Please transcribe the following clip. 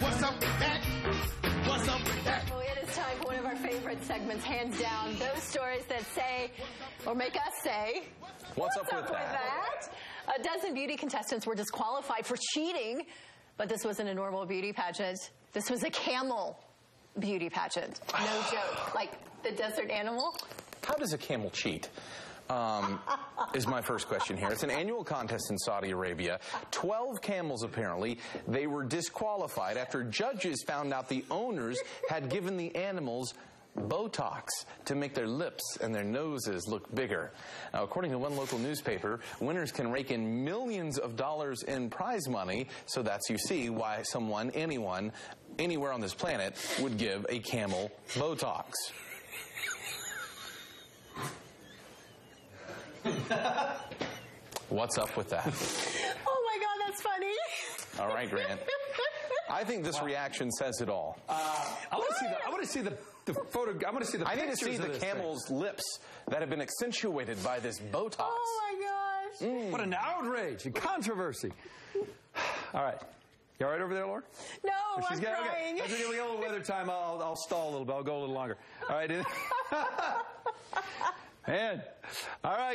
What's up with that? What's up with that? Well, it is time for one of our favorite segments, hands down. Those stories that say, or make us say, What's up with that? A dozen beauty contestants were disqualified for cheating, but this wasn't a normal beauty pageant. This was a camel beauty pageant. No joke. Like the desert animal. How does a camel cheat? Um, is my first question here. It's an annual contest in Saudi Arabia. Twelve camels, apparently, they were disqualified after judges found out the owners had given the animals Botox to make their lips and their noses look bigger. Now, according to one local newspaper, winners can rake in millions of dollars in prize money. So that's, you see, why someone, anyone, anywhere on this planet would give a camel Botox. What's up with that? Oh my God, that's funny. All right, Grant. I think this reaction says it all. Uh, I want to see the. I want to see the, the photo. I want to see the. I need to see the this thing. camel's lips that have been accentuated by this Botox. Oh my gosh. Mm. What an outrage and controversy. All right. You all right over there, Laura? No, oh, She's I'm got, crying. okay. As we get a little weather time, I'll, I'll stall a little bit. I'll go a little longer. All right. Man. All right.